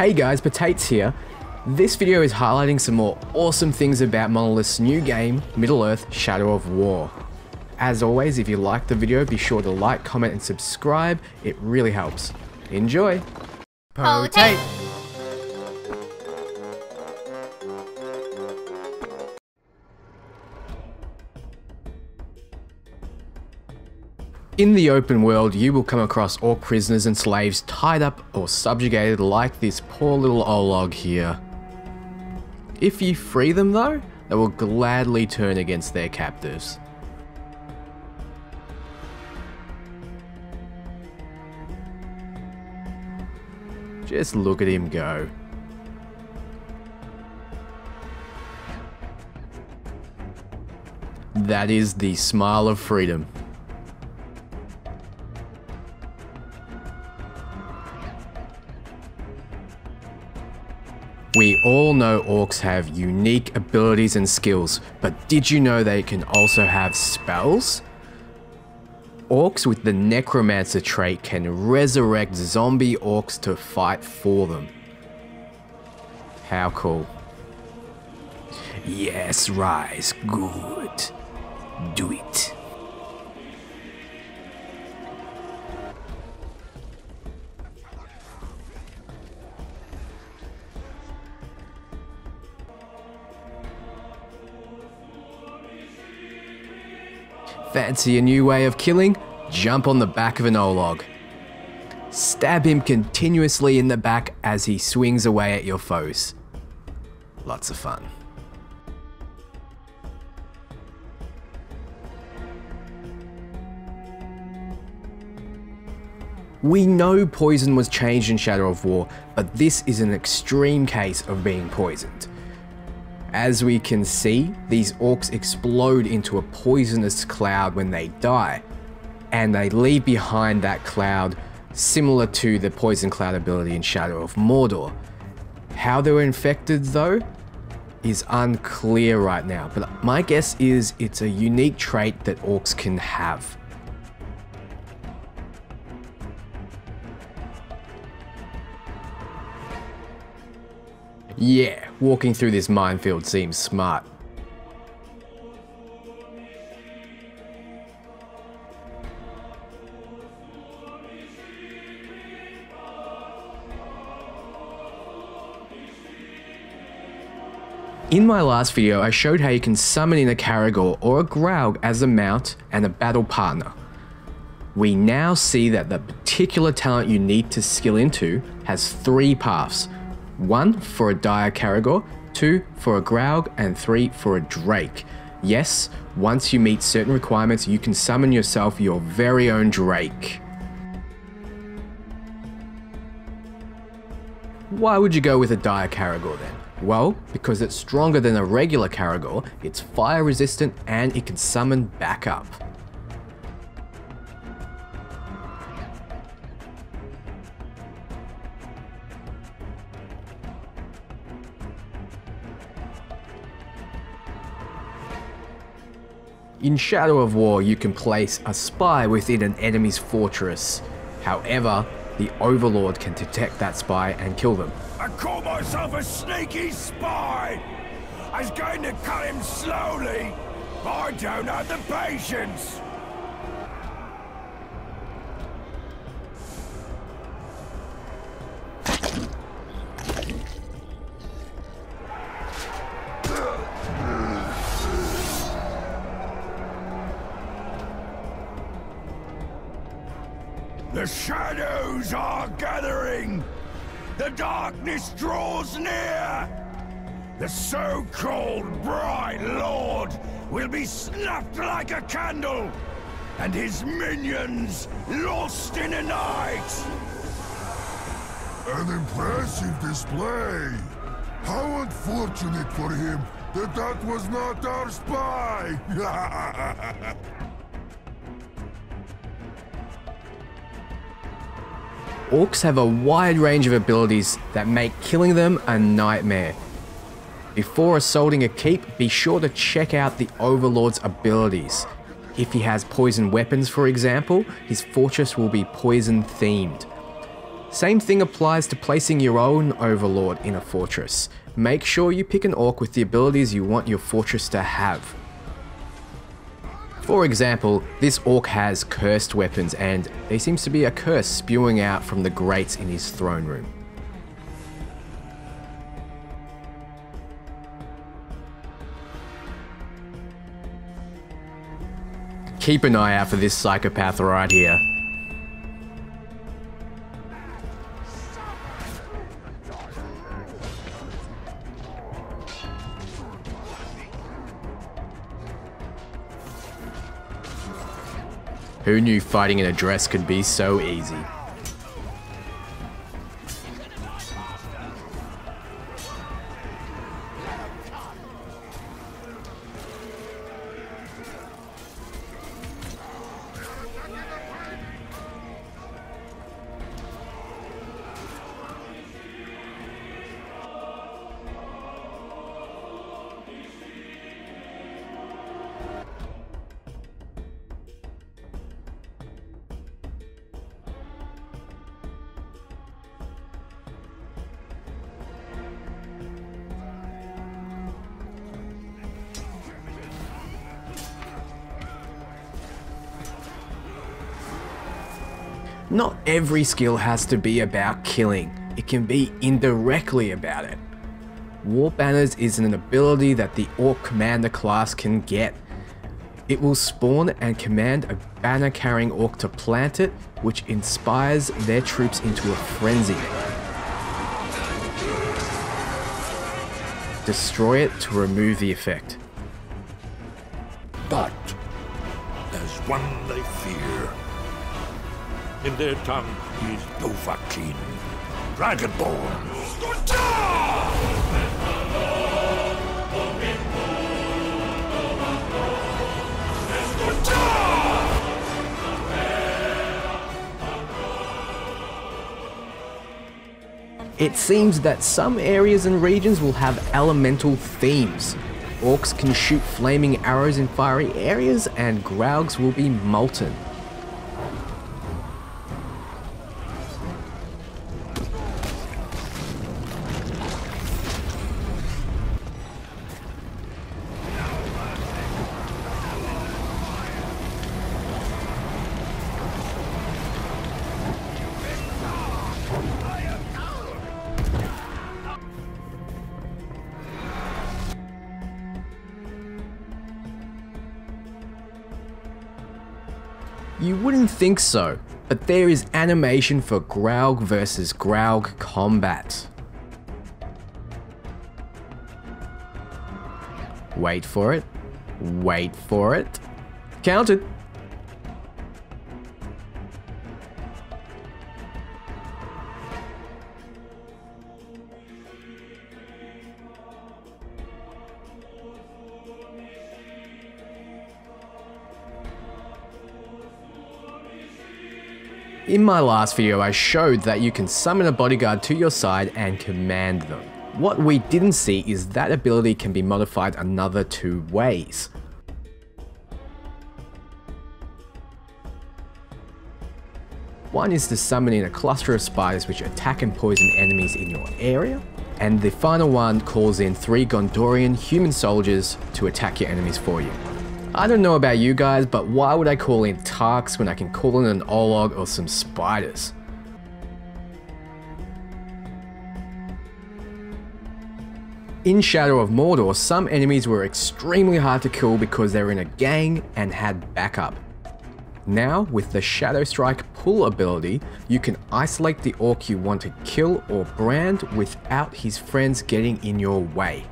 Hey guys, Potates here. This video is highlighting some more awesome things about Monolith's new game, Middle-earth Shadow of War. As always, if you liked the video, be sure to like, comment and subscribe, it really helps. Enjoy! Potate. In the open world, you will come across orc prisoners and slaves tied up or subjugated like this poor little Olog here. If you free them though, they will gladly turn against their captors. Just look at him go. That is the smile of freedom. We all know orcs have unique abilities and skills, but did you know they can also have spells? Orcs with the Necromancer trait can resurrect zombie orcs to fight for them. How cool. Yes, Rise, good. Do it. Fancy a new way of killing? Jump on the back of an Olog. Stab him continuously in the back as he swings away at your foes. Lots of fun. We know poison was changed in Shadow of War, but this is an extreme case of being poisoned. As we can see, these orcs explode into a poisonous cloud when they die, and they leave behind that cloud similar to the poison cloud ability in Shadow of Mordor. How they were infected though is unclear right now, but my guess is it's a unique trait that orcs can have. Yeah, walking through this minefield seems smart. In my last video, I showed how you can summon in a Caragor or a Graug as a mount and a battle partner. We now see that the particular talent you need to skill into has three paths, one for a Dire Caragor, two for a Graug, and three for a Drake. Yes, once you meet certain requirements, you can summon yourself your very own Drake. Why would you go with a Dire Caragor then? Well, because it's stronger than a regular Caragor, it's fire resistant, and it can summon back In Shadow of War, you can place a spy within an enemy's fortress. However, the Overlord can detect that spy and kill them. I call myself a sneaky spy! I was going to cut him slowly, but I don't have the patience! Shadows are gathering! The darkness draws near! The so-called Bright Lord will be snuffed like a candle! And his minions lost in a night! An impressive display! How unfortunate for him that that was not our spy! Orcs have a wide range of abilities that make killing them a nightmare. Before assaulting a keep, be sure to check out the Overlord's abilities. If he has poison weapons for example, his fortress will be poison themed. Same thing applies to placing your own overlord in a fortress. Make sure you pick an orc with the abilities you want your fortress to have. For example, this orc has cursed weapons and there seems to be a curse spewing out from the grates in his throne room. Keep an eye out for this psychopath right here. Who knew fighting in a dress could be so easy? Not every skill has to be about killing, it can be indirectly about it. War Banners is an ability that the Orc Commander class can get. It will spawn and command a banner carrying Orc to plant it, which inspires their troops into a frenzy. Destroy it to remove the effect. But there's one they fear. In their tongue, he's Dovahkiin, Dragonborn. It seems that some areas and regions will have elemental themes. Orcs can shoot flaming arrows in fiery areas, and Graugs will be molten. You wouldn't think so, but there is animation for Graug versus Graug combat. Wait for it. Wait for it. Counted. In my last video, I showed that you can summon a bodyguard to your side and command them. What we didn't see is that ability can be modified another two ways. One is to summon in a cluster of spiders which attack and poison enemies in your area. And the final one calls in three Gondorian human soldiers to attack your enemies for you. I don't know about you guys, but why would I call in Tarks when I can call in an Olog or some spiders? In Shadow of Mordor, some enemies were extremely hard to kill because they were in a gang and had backup. Now, with the Shadow Strike pull ability, you can isolate the orc you want to kill or brand without his friends getting in your way.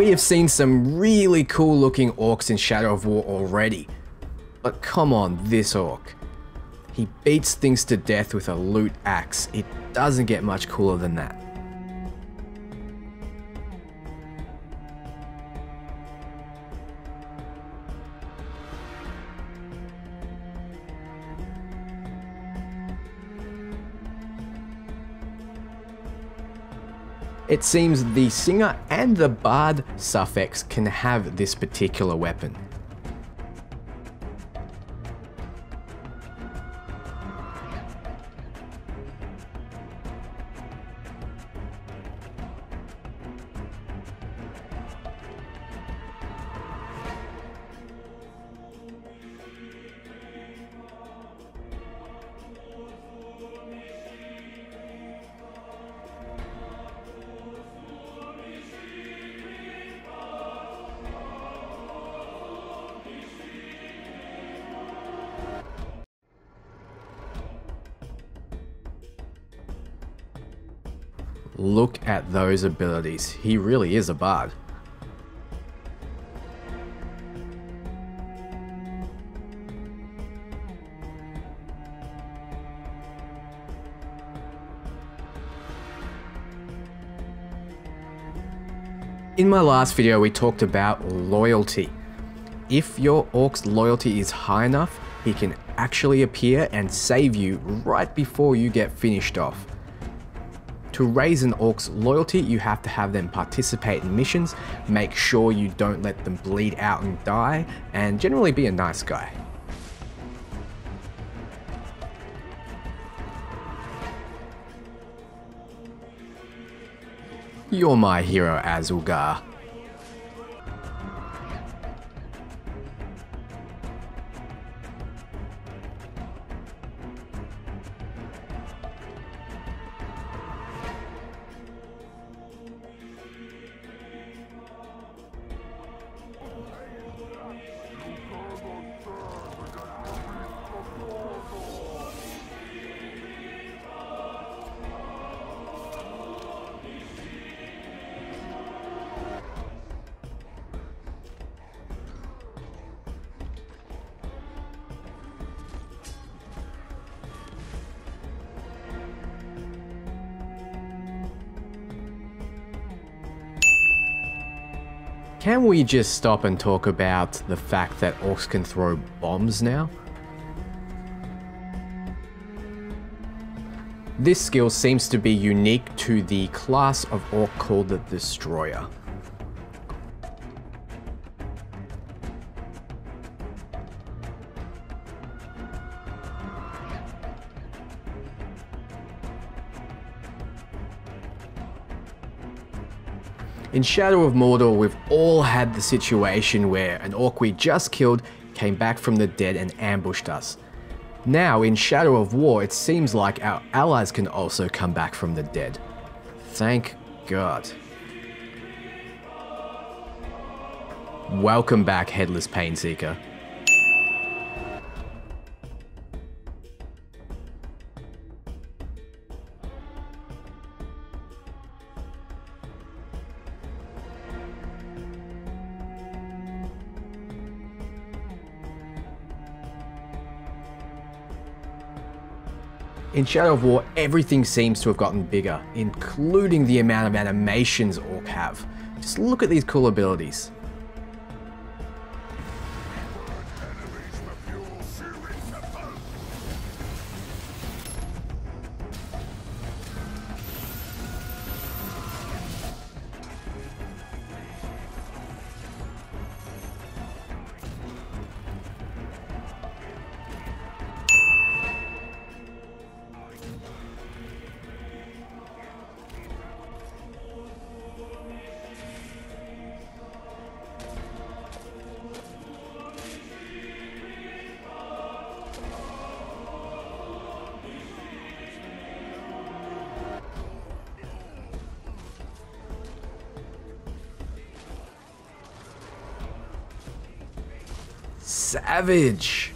We have seen some really cool looking orcs in Shadow of War already. But come on, this orc. He beats things to death with a lute axe. It doesn't get much cooler than that. It seems the singer and the bard suffix can have this particular weapon. Look at those abilities. He really is a bard. In my last video, we talked about loyalty. If your orc's loyalty is high enough, he can actually appear and save you right before you get finished off. To raise an orc's loyalty, you have to have them participate in missions, make sure you don't let them bleed out and die, and generally be a nice guy. You're my hero, Azulgar. Can we just stop and talk about the fact that orcs can throw bombs now? This skill seems to be unique to the class of orc called the Destroyer. In Shadow of Mordor, we've all had the situation where an orc we just killed came back from the dead and ambushed us. Now, in Shadow of War, it seems like our allies can also come back from the dead. Thank God. Welcome back, Headless Painseeker. In Shadow of War, everything seems to have gotten bigger, including the amount of animations Orc have. Just look at these cool abilities. Savage.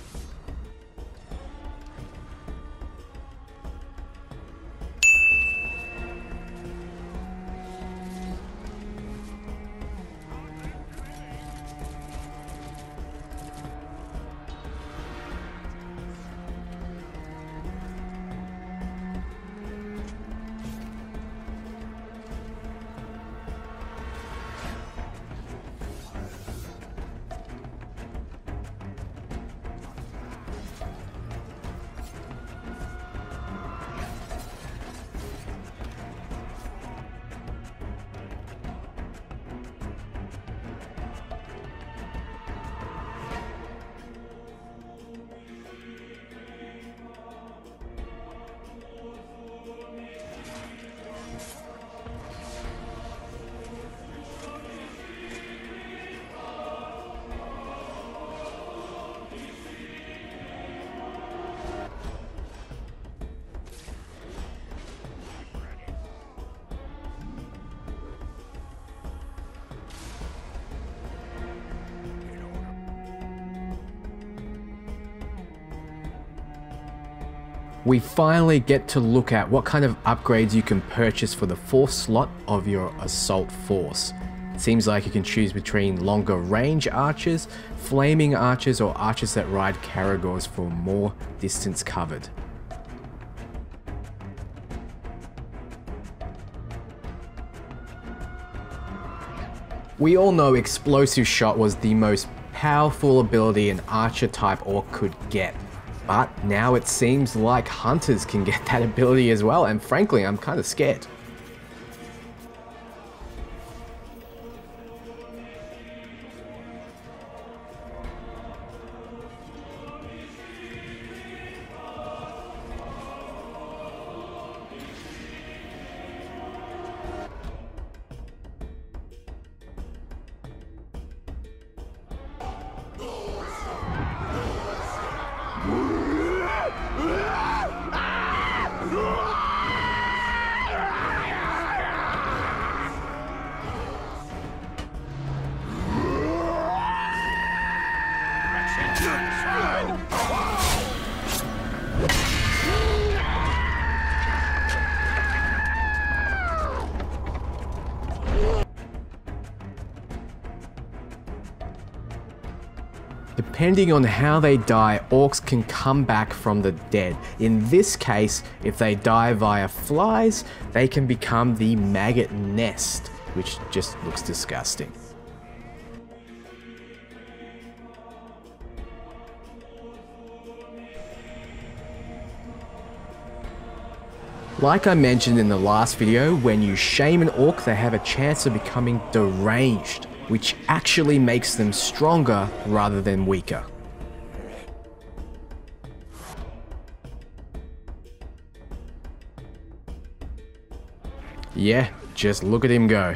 We finally get to look at what kind of upgrades you can purchase for the fourth slot of your assault force. It seems like you can choose between longer range archers, flaming archers, or archers that ride caragors for more distance covered. We all know Explosive Shot was the most powerful ability an archer type orc could get. But now it seems like hunters can get that ability as well, and frankly, I'm kind of scared. Depending on how they die, orcs can come back from the dead. In this case, if they die via flies, they can become the maggot nest, which just looks disgusting. Like I mentioned in the last video, when you shame an orc, they have a chance of becoming deranged which actually makes them stronger rather than weaker. Yeah, just look at him go.